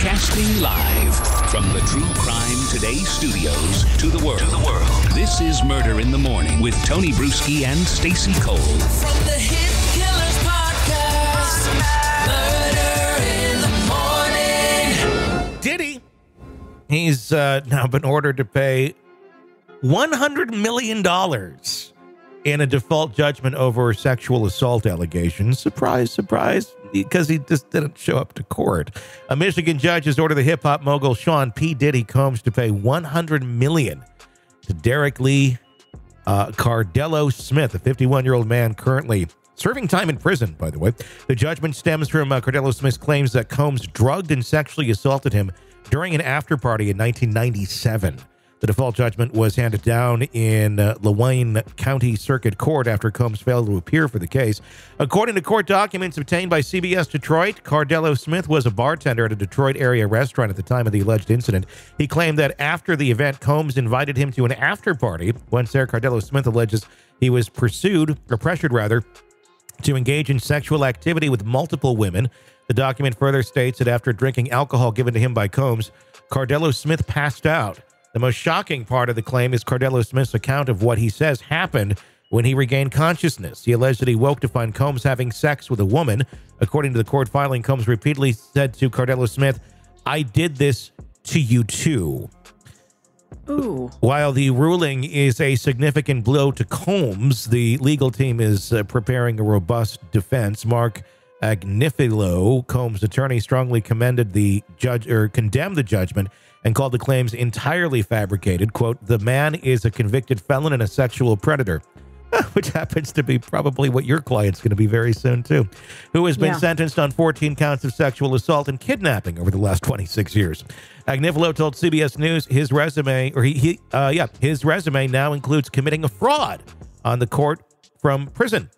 Broadcasting live from the True Crime Today studios to the world. To the world. This is Murder in the Morning with Tony Brueski and Stacey Cole. From the Hidden Killers Podcast, Murder in the Morning. Diddy. He's uh, now been ordered to pay $100 million in a default judgment over sexual assault allegations. Surprise, surprise, because he just didn't show up to court. A Michigan judge has ordered the hip hop mogul Sean P. Diddy Combs to pay 100 million to Derrick Lee uh, Cardello Smith, a 51 year old man currently serving time in prison, by the way. The judgment stems from uh, Cardello Smith's claims that Combs drugged and sexually assaulted him during an after party in 1997. The default judgment was handed down in uh, Lenawee County Circuit Court after Combs failed to appear for the case. According to court documents obtained by CBS Detroit, Cardello Smith was a bartender at a Detroit area restaurant at the time of the alleged incident. He claimed that after the event, Combs invited him to an after party. Once there, Cardello Smith alleges he was pursued, or pressured rather, to engage in sexual activity with multiple women. The document further states that after drinking alcohol given to him by Combs, Cardello Smith passed out. The most shocking part of the claim is Cardello Smith's account of what he says happened when he regained consciousness. He alleged that he woke to find Combs having sex with a woman. According to the court filing, Combs repeatedly said to Cardello Smith, I did this to you too. Ooh. While the ruling is a significant blow to Combs, the legal team is uh, preparing a robust defense. Marc Agnifilo, Combs' attorney, strongly commended the judge or condemned the judgment and called the claims entirely fabricated. "Quote: The man is a convicted felon and a sexual predator." Which happens to be probably what your client's going to be very soon, too. Who has been Yeah. sentenced on 14 counts of sexual assault and kidnapping over the last 26 years. Agnifilo told CBS News his resume, or he, he uh, yeah, his resume now includes committing a fraud on the court from prison.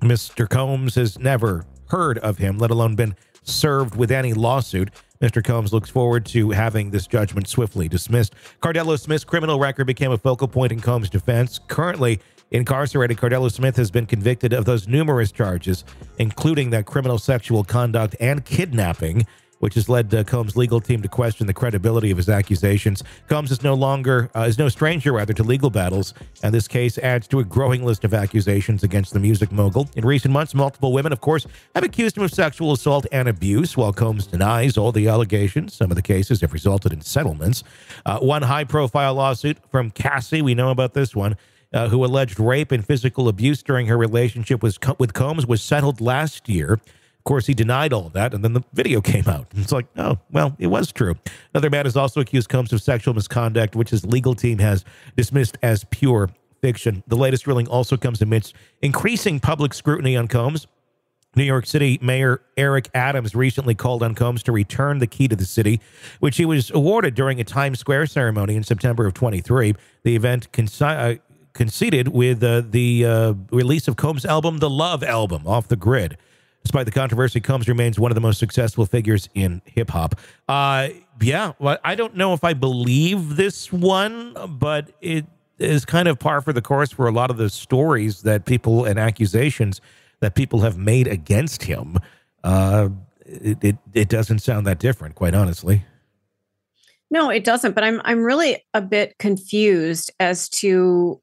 Mr. Combs has never heard of him, let alone been served with any lawsuit. Mr. Combs looks forward to having this judgment swiftly dismissed. Cardello Smith's criminal record became a focal point in Combs' defense. Currently incarcerated, Cardello Smith has been convicted of those numerous charges, including that criminal sexual conduct and kidnapping, which has led uh, Combs' legal team to question the credibility of his accusations. Combs is no longer uh, is no stranger rather to legal battles, and this case adds to a growing list of accusations against the music mogul. In recent months, multiple women, of course, have accused him of sexual assault and abuse. While Combs denies all the allegations, some of the cases have resulted in settlements. Uh, one high-profile lawsuit from Cassie, we know about this one. Uh, who alleged rape and physical abuse during her relationship was, with Combs was settled last year. Course, he denied all of that, and then the video came out. It's like, oh, well, it was true. Another man has also accused Combs of sexual misconduct, which his legal team has dismissed as pure fiction. The latest ruling also comes amidst increasing public scrutiny on Combs. New York City Mayor Eric Adams recently called on Combs to return the key to the city, which he was awarded during a Times Square ceremony in September of 23. The event uh, conceded with uh, the uh, release of Combs' album, The Love Album, off the grid. Despite the controversy, Combs remains one of the most successful figures in hip hop. Uh, yeah, well, I don't know if I believe this one, but it is kind of par for the course for a lot of the stories that people and accusations that people have made against him. Uh, it, it it doesn't sound that different, quite honestly. No, it doesn't. But I'm I'm really a bit confused as to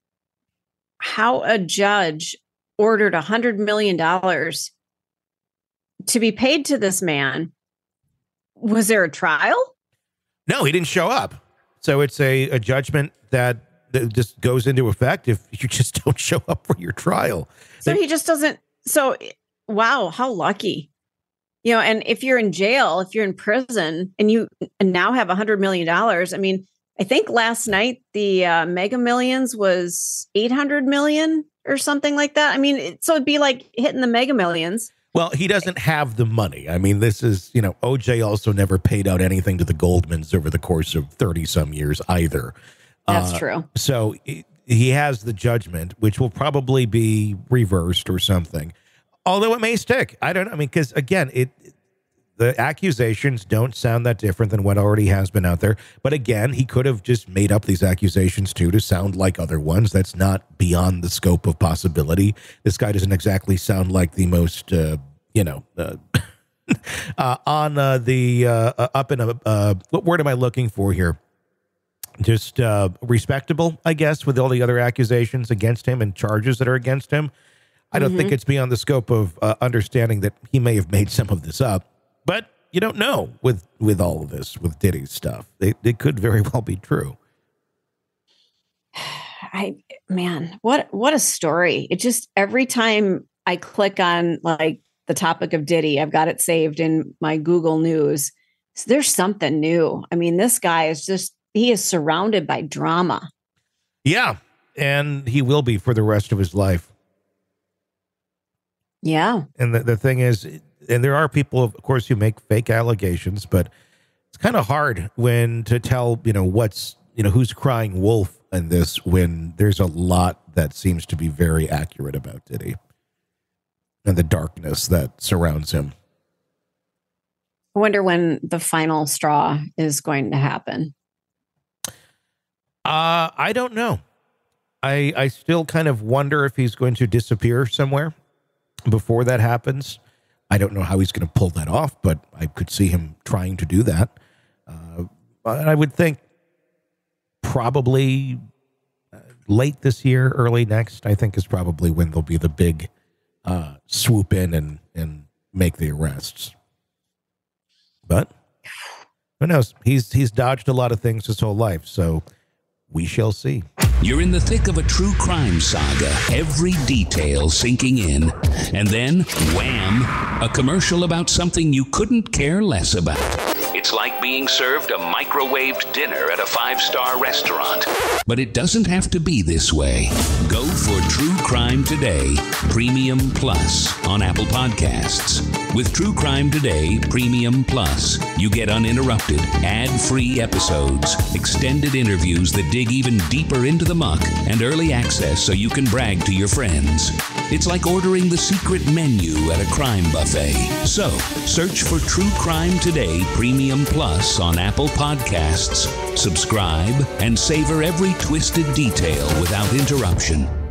how a judge ordered a hundred million dollars to be paid to this man. Was there a trial? No, he didn't show up. So it's a, a judgment that, that just goes into effect if you just don't show up for your trial. So They- he just doesn't. So wow, how lucky. You know, and if you're in jail, if you're in prison, and you now have a hundred million dollars, I mean, I think last night the uh, Mega Millions was eight hundred million or something like that. I mean, it, so it'd be like hitting the Mega Millions. Well, he doesn't have the money. I mean, this is, you know, OJ also never paid out anything to the Goldmans over the course of 30 some years either. That's Uh, true. So he- he has the judgment, which will probably be reversed or something. Although it may stick. I don't know. I mean, because again, it the accusations don't sound that different than what already has been out there. But again, he could have just made up these accusations too to sound like other ones. That's not beyond the scope of possibility. This guy doesn't exactly sound like the most, uh, you know, uh, uh, on uh, the uh, up in a uh, what word am I looking for here? Just uh, respectable, I guess, with all the other accusations against him and charges that are against him. I don't think it's beyond the scope of uh, understanding that he may have made some of this up, but you don't know with with all of this with Diddy's stuff. It, it could very well be true. I man, what what a story. It just every time I click on like the topic of Diddy, I've got it saved in my Google News. So there's something new. I mean, this guy is just he is surrounded by drama. Yeah, and he will be for the rest of his life. Yeah. And the, the thing is, and there are people, of course, who make fake allegations, but it's kind of hard when to tell, you know, what's, you know, who's crying wolf in this when there's a lot that seems to be very accurate about Diddy and the darkness that surrounds him. I wonder when the final straw is going to happen. Uh, I don't know. I I still kind of wonder if he's going to disappear somewhere before that happens. I don't know how he's going to pull that off, but I could see him trying to do that. Uh, but I would think probably uh, late this year, early next. I think is probably when there'll be the big uh, swoop in and and make the arrests. But who knows? He's he's dodged a lot of things his whole life, so we shall see. You're in the thick of a true crime saga, every detail sinking in. And then, wham, a commercial about something you couldn't care less about. It's like being served a microwaved dinner at a five star restaurant. But it doesn't have to be this way. Go for True Crime Today, Premium Plus on Apple Podcasts. With True Crime Today, Premium Plus, you get uninterrupted, ad free episodes, extended interviews that dig even deeper into the muck, and early access so you can brag to your friends. It's like ordering the secret menu at a crime buffet. So, search for True Crime Today Premium Plus on Apple Podcasts, subscribe, and savor every twisted detail without interruption.